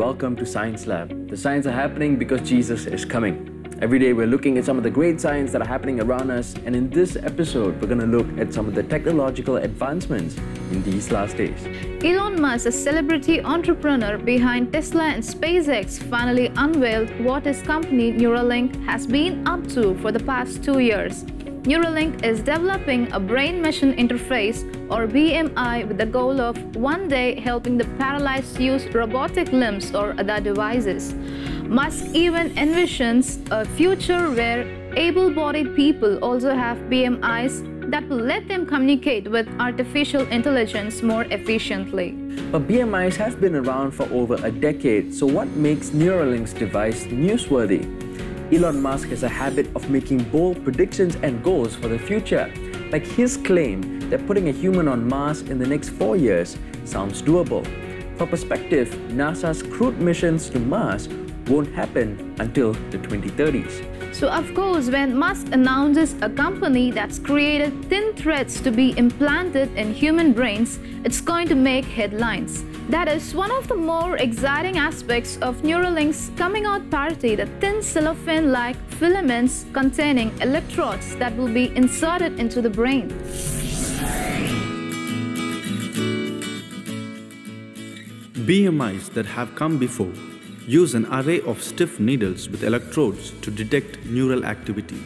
Welcome to Signs Lab. The science are happening because Jesus is coming. Every day, we're looking at some of the great science that are happening around us, and in this episode, we're going to look at some of the technological advancements in these last days. Elon Musk, a celebrity entrepreneur behind Tesla and SpaceX, finally unveiled what his company Neuralink has been up to for the past two years. Neuralink is developing a brain machine interface or BMI with the goal of one day helping the paralyzed use robotic limbs or other devices. Musk even envisions a future where able bodied people also have BMIs that will let them communicate with artificial intelligence more efficiently. But BMIs have been around for over a decade, so what makes Neuralink's device newsworthy? Elon Musk has a habit of making bold predictions and goals for the future. Like his claim that putting a human on Mars in the next four years sounds doable. For perspective, NASA's crewed missions to Mars won't happen until the 2030s. So, of course, when Musk announces a company that's created thin threads to be implanted in human brains, it's going to make headlines. That is one of the more exciting aspects of Neuralink's coming out party, the thin cellophane-like filaments containing electrodes that will be inserted into the brain. BMIs that have come before use an array of stiff needles with electrodes to detect neural activity.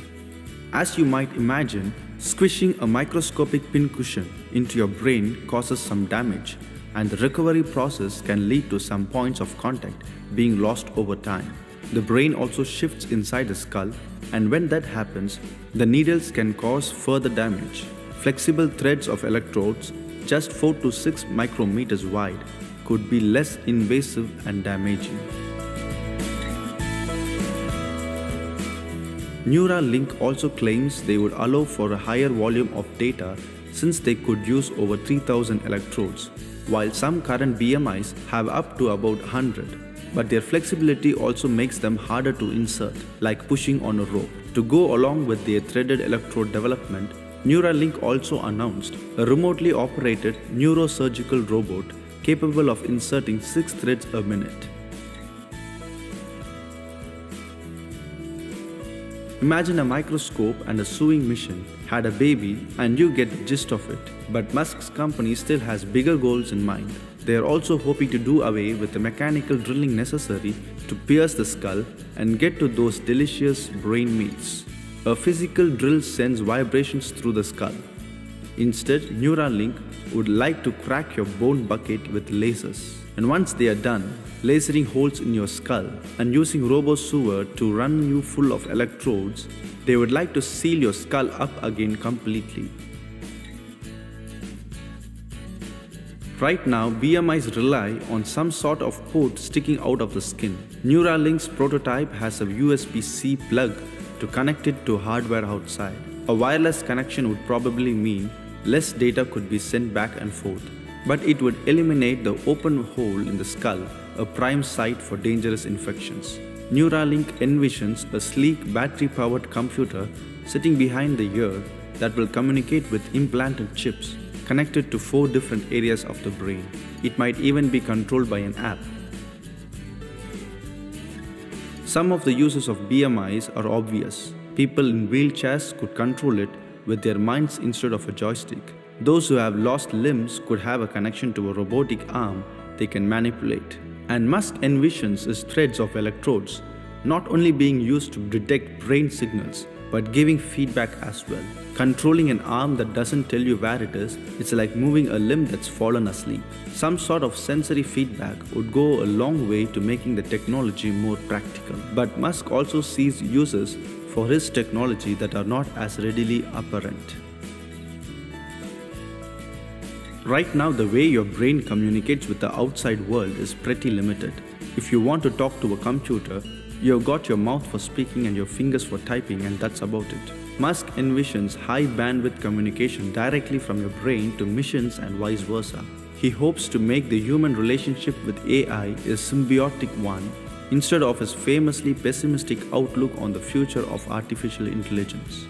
As you might imagine, squishing a microscopic pincushion into your brain causes some damage and the recovery process can lead to some points of contact being lost over time. The brain also shifts inside the skull, and when that happens, the needles can cause further damage. Flexible threads of electrodes, just 4 to 6 micrometers wide, could be less invasive and damaging. Neuralink also claims they would allow for a higher volume of data since they could use over 3000 electrodes, while some current BMIs have up to about 100. But their flexibility also makes them harder to insert, like pushing on a rope. To go along with their threaded electrode development, Neuralink also announced a remotely operated neurosurgical robot capable of inserting 6 threads a minute. Imagine a microscope and a sewing machine had a baby and you get the gist of it. But Musk's company still has bigger goals in mind. They are also hoping to do away with the mechanical drilling necessary to pierce the skull and get to those delicious brain meats. A physical drill sends vibrations through the skull. Instead, Neuralink would like to crack your bone bucket with lasers. And once they are done, lasering holes in your skull and using RoboSewer to run you full of electrodes, they would like to seal your skull up again completely. Right now, BMIs rely on some sort of port sticking out of the skin. Neuralink's prototype has a USB-C plug to connect it to hardware outside. A wireless connection would probably mean less data could be sent back and forth, but it would eliminate the open hole in the skull, a prime site for dangerous infections. Neuralink envisions a sleek battery powered computer sitting behind the ear that will communicate with implanted chips connected to four different areas of the brain. It might even be controlled by an app. Some of the uses of BMIs are obvious. People in wheelchairs could control it with their minds instead of a joystick. Those who have lost limbs could have a connection to a robotic arm they can manipulate. And Musk envisions is threads of electrodes, not only being used to detect brain signals, but giving feedback as well. Controlling an arm that doesn't tell you where it is, it's like moving a limb that's fallen asleep. Some sort of sensory feedback would go a long way to making the technology more practical. But Musk also sees uses for his technology that are not as readily apparent. Right now, the way your brain communicates with the outside world is pretty limited. If you want to talk to a computer, you've got your mouth for speaking and your fingers for typing, and that's about it. Musk envisions high bandwidth communication directly from your brain to machines and vice versa. He hopes to make the human relationship with AI a symbiotic one instead of his famously pessimistic outlook on the future of artificial intelligence.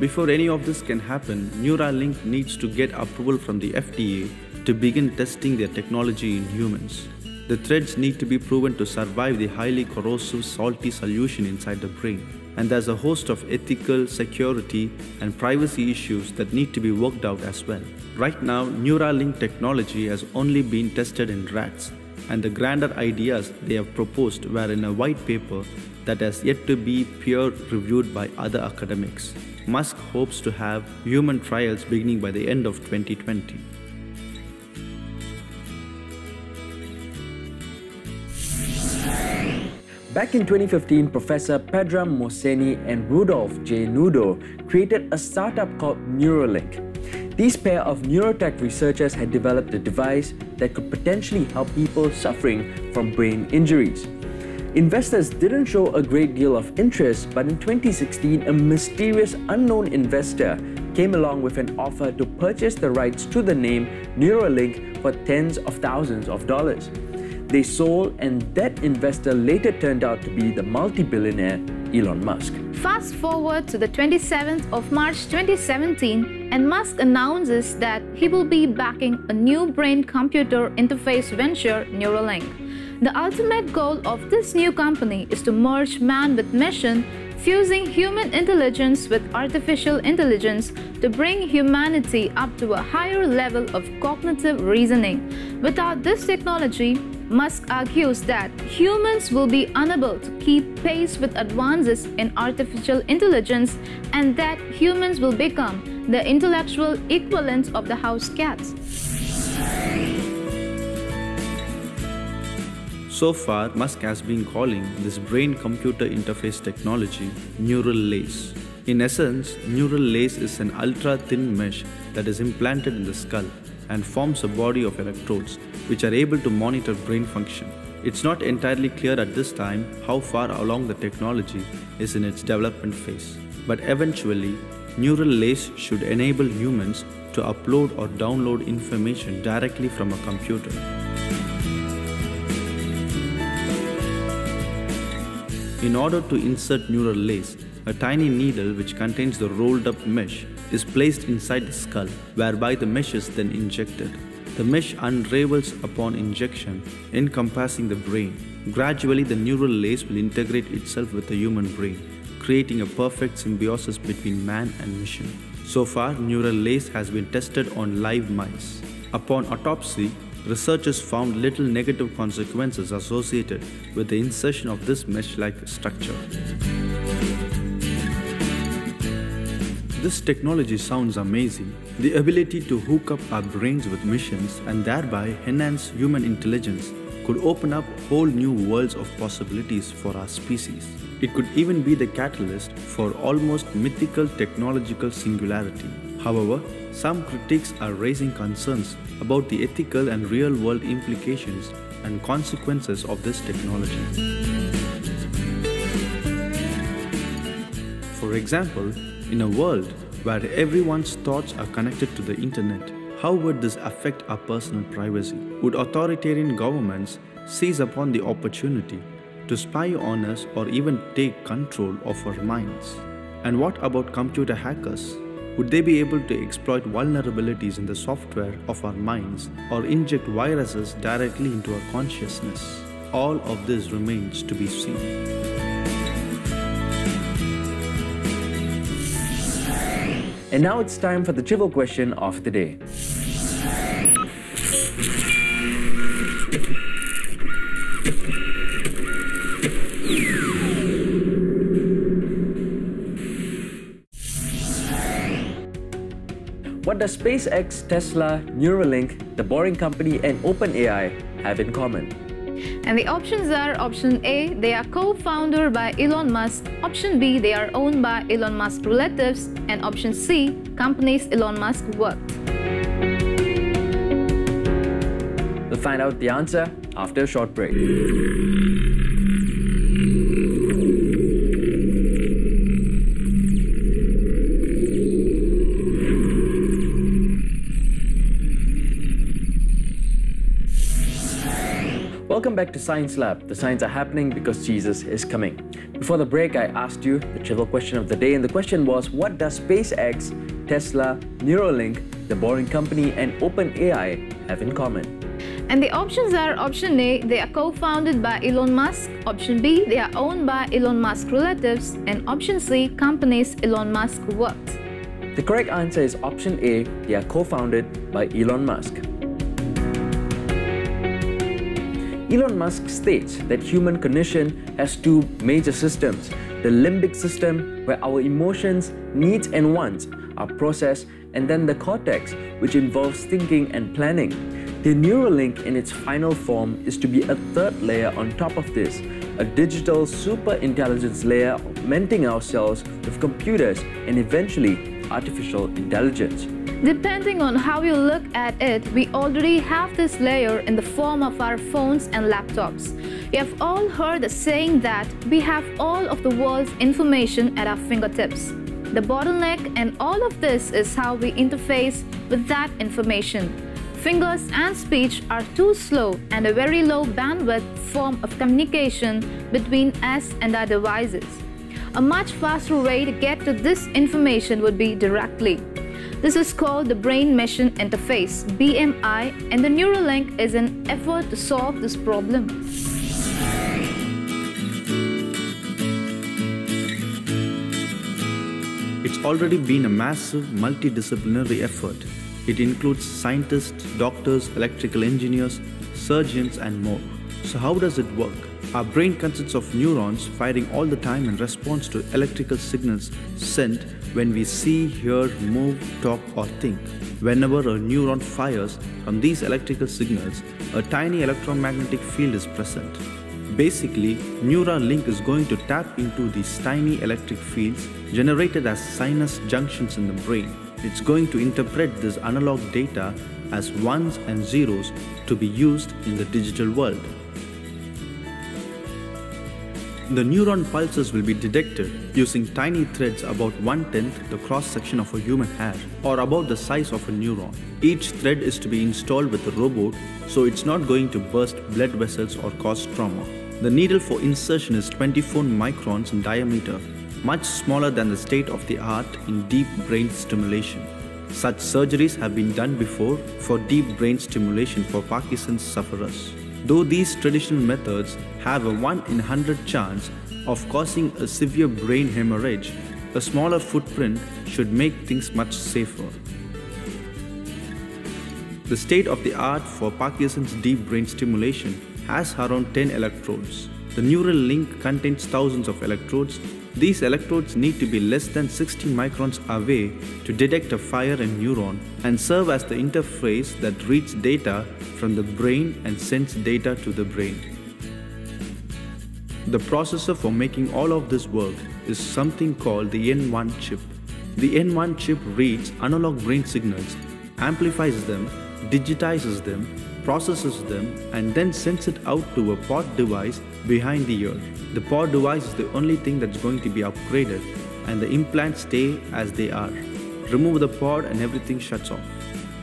Before any of this can happen, Neuralink needs to get approval from the FDA to begin testing their technology in humans. The threads need to be proven to survive the highly corrosive salty solution inside the brain. And there's a host of ethical, security, and privacy issues that need to be worked out as well. Right now, Neuralink technology has only been tested in rats, and the grander ideas they have proposed were in a white paper that has yet to be peer reviewed by other academics. Musk hopes to have human trials beginning by the end of 2020. Back in 2015, Professor Pedram Mohseni and Rudolf J. Nudo created a startup called Neuralink. These pair of neurotech researchers had developed a device that could potentially help people suffering from brain injuries. Investors didn't show a great deal of interest, but in 2016, a mysterious unknown investor came along with an offer to purchase the rights to the name Neuralink for tens of thousands of dollars. They sold, and that investor later turned out to be the multi billionaire Elon Musk. Fast forward to the 27th of March 2017, and Musk announces that he will be backing a new brain computer interface venture, Neuralink. The ultimate goal of this new company is to merge man with machine, fusing human intelligence with artificial intelligence to bring humanity up to a higher level of cognitive reasoning. Without this technology, Musk argues that humans will be unable to keep pace with advances in artificial intelligence and that humans will become the intellectual equivalent of the house cats. So far, Musk has been calling this brain computer interface technology neural lace. In essence, neural lace is an ultra thin mesh that is implanted in the skull and forms a body of electrodes which are able to monitor brain function. It's not entirely clear at this time how far along the technology is in its development phase, but eventually, neural lace should enable humans to upload or download information directly from a computer. In order to insert neural lace, a tiny needle which contains the rolled up mesh is placed inside the skull, whereby the mesh is then injected. The mesh unravels upon injection, encompassing the brain. Gradually, the neural lace will integrate itself with the human brain, creating a perfect symbiosis between man and machine. So far, neural lace has been tested on live mice. Upon autopsy, researchers found little negative consequences associated with the insertion of this mesh-like structure. This technology sounds amazing. The ability to hook up our brains with machines and thereby enhance human intelligence could open up whole new worlds of possibilities for our species. It could even be the catalyst for almost mythical technological singularity. However, some critics are raising concerns about the ethical and real world implications and consequences of this technology. For example, in a world where everyone's thoughts are connected to the internet, how would this affect our personal privacy? Would authoritarian governments seize upon the opportunity to spy on us or even take control of our minds? And what about computer hackers? Would they be able to exploit vulnerabilities in the software of our minds or inject viruses directly into our consciousness? All of this remains to be seen. And now it's time for the trivial question of the day. What does SpaceX, Tesla, Neuralink, The Boring Company, and OpenAI have in common? And the options are option A, they are co-founder by Elon Musk, option B, they are owned by Elon Musk relatives, and option C, companies Elon Musk worked. We'll find out the answer after a short break. Welcome back to Signs Lab. The signs are happening because Jesus is coming. Before the break, I asked you the trivial question of the day, and the question was what does SpaceX, Tesla, Neuralink, the Boring Company and OpenAI have in common. And the options are option A, they are co founded by Elon Musk, option B, they are owned by Elon Musk relatives, and option C, companies Elon Musk works. The correct answer is option A, they are co founded by Elon Musk. Elon Musk states that human cognition has two major systems the limbic system, where our emotions, needs, and wants are processed, and then the cortex, which involves thinking and planning. The Neuralink in its final form is to be a third layer on top of this, a digital super intelligence layer augmenting ourselves with computers and eventually artificial intelligence. Depending on how you look at it, we already have this layer in the form of our phones and laptops. You have all heard the saying that we have all of the world's information at our fingertips. The bottleneck and all of this is how we interface with that information. Fingers and speech are too slow and a very low bandwidth form of communication between us and our devices. A much faster way to get to this information would be directly. This is called the Brain Machine Interface BMI and the Neuralink is an effort to solve this problem. It's already been a massive multidisciplinary effort. It includes scientists, doctors, electrical engineers, surgeons, and more. So, how does it work? Our brain consists of neurons firing all the time in response to electrical signals sent when we see, hear, move, talk, or think. Whenever a neuron fires from these electrical signals, a tiny electromagnetic field is present. Basically, Neuralink is going to tap into these tiny electric fields generated as sinus junctions in the brain. It's going to interpret this analog data as ones and zeros to be used in the digital world. The neuron pulses will be detected using tiny threads about one tenth the cross section of a human hair, or about the size of a neuron. Each thread is to be installed with a robot, so it's not going to burst blood vessels or cause trauma. The needle for insertion is 24 microns in diameter, much smaller than the state of the art in deep brain stimulation. Such surgeries have been done before for deep brain stimulation for Parkinson's sufferers. Though these traditional methods have a 1 in 100 chance of causing a severe brain hemorrhage, a smaller footprint should make things much safer. The state of the art for Parkinson's deep brain stimulation has around 10 electrodes. The Neuralink contains thousands of electrodes these electrodes need to be less than 60 microns away to detect a fire in neuron and serve as the interface that reads data from the brain and sends data to the brain. The processor for making all of this work is something called the N1 chip. The N1 chip reads analog brain signals, amplifies them, digitizes them, processes them, and then sends it out to a pod device behind the ear. The pod device is the only thing that's going to be upgraded, and the implants stay as they are. Remove the pod and everything shuts off.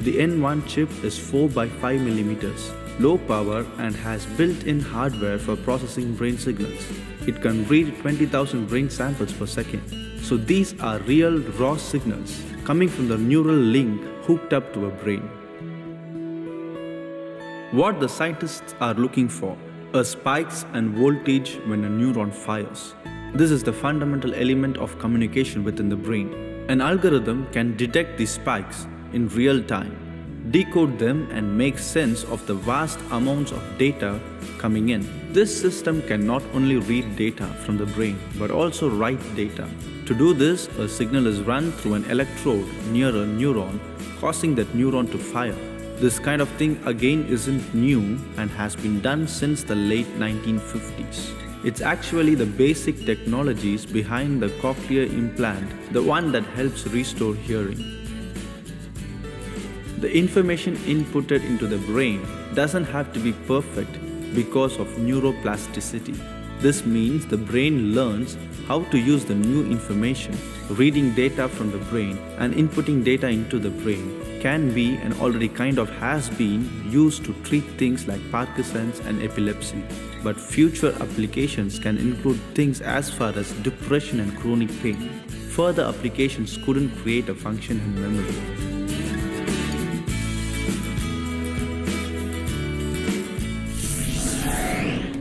The N1 chip is 4 by 5 millimeters, low power and has built-in hardware for processing brain signals. It can read 20,000 brain samples per second. So these are real raw signals coming from the Neuralink hooked up to a brain. What the scientists are looking for are spikes and voltage when a neuron fires. This is the fundamental element of communication within the brain. An algorithm can detect these spikes in real time, decode them, and make sense of the vast amounts of data coming in. This system can not only read data from the brain but also write data. To do this, a signal is run through an electrode near a neuron, causing that neuron to fire. This kind of thing again isn't new and has been done since the late 1950s. It's actually the basic technologies behind the cochlear implant, the one that helps restore hearing. The information inputted into the brain doesn't have to be perfect because of neuroplasticity. This means the brain learns how to use the new information, reading data from the brain and inputting data into the brain can be and already kind of has been used to treat things like Parkinson's and epilepsy. But future applications can include things as far as depression and chronic pain. Further applications couldn't create a function in memory.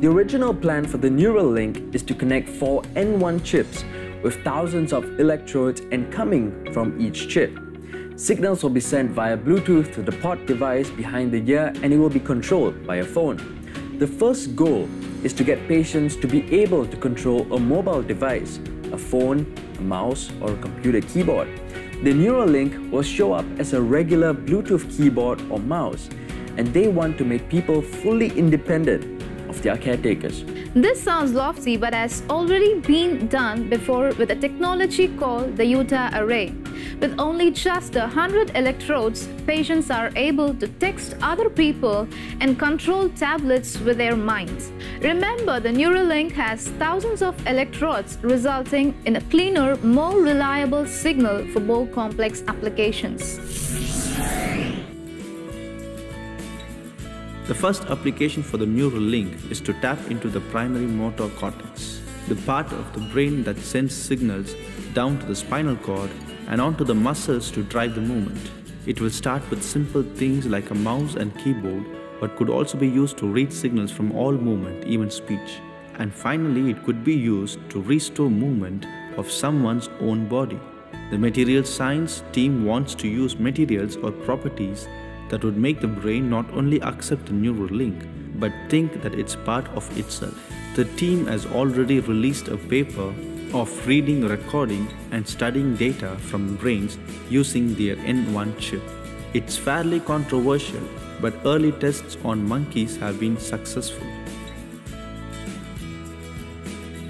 The original plan for the Neuralink is to connect four N1 chips with thousands of electrodes and coming from each chip. Signals will be sent via Bluetooth to the pod device behind the ear and it will be controlled by a phone. The first goal is to get patients to be able to control a mobile device, a phone, a mouse, or a computer keyboard. The Neuralink will show up as a regular Bluetooth keyboard or mouse, and they want to make people fully independent their caretakers. This sounds lofty but has already been done before with a technology called the Utah Array. With only just a hundred electrodes, patients are able to text other people and control tablets with their minds. Remember, the Neuralink has thousands of electrodes, resulting in a cleaner, more reliable signal for more complex applications. The first application for the Neuralink is to tap into the primary motor cortex, the part of the brain that sends signals down to the spinal cord and onto the muscles to drive the movement. It will start with simple things like a mouse and keyboard, but could also be used to read signals from all movement, even speech. And finally, it could be used to restore movement of someone's own body. The material science team wants to use materials or properties that would make the brain not only accept the Neuralink, but think that it's part of itself. The team has already released a paper of reading, recording, and studying data from brains using their N1 chip. It's fairly controversial, but early tests on monkeys have been successful.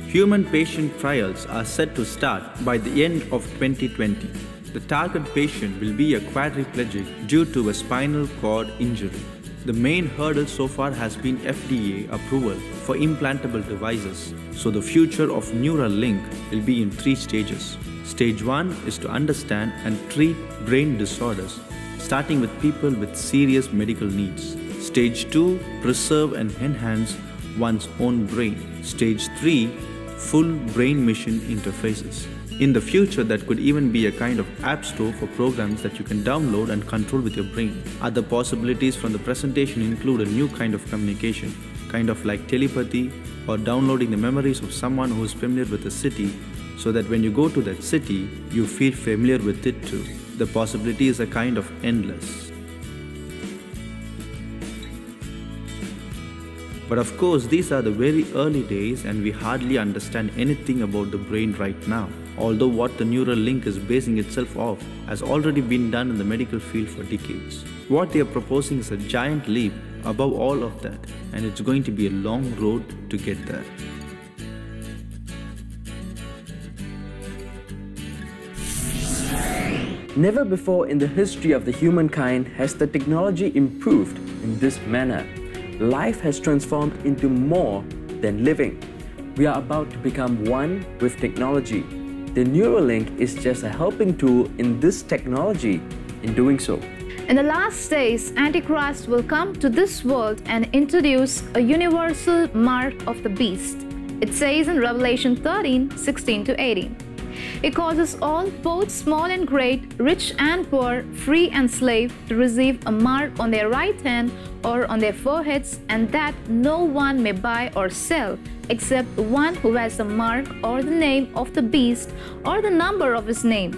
Human patient trials are set to start by the end of 2020. The target patient will be a quadriplegic due to a spinal cord injury. The main hurdle so far has been FDA approval for implantable devices, so the future of Neuralink will be in three stages. Stage 1 is to understand and treat brain disorders, starting with people with serious medical needs. Stage 2 preserve and enhance one's own brain. Stage 3 full brain machine interfaces. In the future, that could even be a kind of app store for programs that you can download and control with your brain. Other possibilities from the presentation include a new kind of communication, kind of like telepathy, or downloading the memories of someone who is familiar with a city so that when you go to that city, you feel familiar with it too. The possibilities are kind of endless. But of course, these are the very early days and we hardly understand anything about the brain right now. Although what the Neuralink is basing itself off has already been done in the medical field for decades. What they are proposing is a giant leap above all of that, and it's going to be a long road to get there. Never before in the history of the humankind has the technology improved in this manner. Life has transformed into more than living. We are about to become one with technology. The Neuralink is just a helping tool in this technology in doing so. In the last days, Antichrist will come to this world and introduce a universal mark of the beast. It says in Revelation 13 16 to 18. It causes all, both small and great, rich and poor, free and slave, to receive a mark on their right hand or on their foreheads, and that no one may buy or sell except one who has the mark or the name of the beast or the number of his name.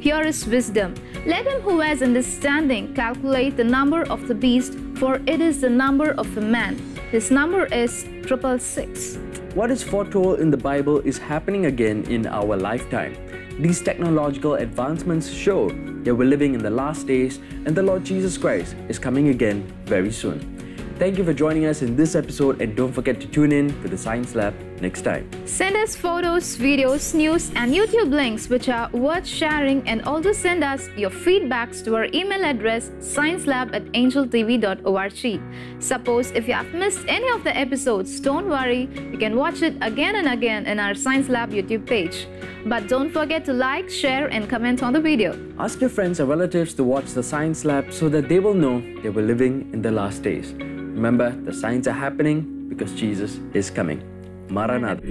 Here is wisdom. Let him who has understanding calculate the number of the beast, for it is the number of a man. His number is triple six. What is foretold in the Bible is happening again in our lifetime. These technological advancements show that we're living in the last days and the Lord Jesus Christ is coming again very soon. Thank you for joining us in this episode and don't forget to tune in to the Signs Lab next time. Send us photos, videos, news, and YouTube links which are worth sharing, and also send us your feedbacks to our email address sciencelab at angeltv.org. Suppose if you have missed any of the episodes, don't worry, you can watch it again and again in our Signs Lab YouTube page. But don't forget to like, share, and comment on the video. Ask your friends or relatives to watch the Signs Lab so that they will know they we're living in the last days. Remember, the signs are happening because Jesus is coming. Maranatha.